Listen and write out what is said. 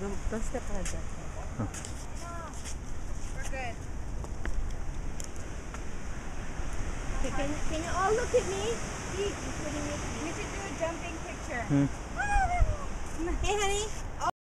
Gum- Basta. We're good. Can, you all look at me? We should do a jumping picture. Hmm. Hey, honey.